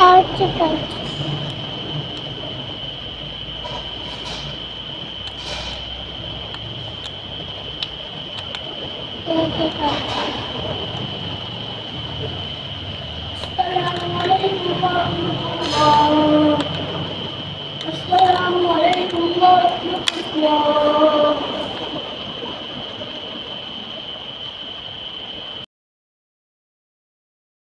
out to go. Assalamualaikum warahmatullahi wabarakatuh.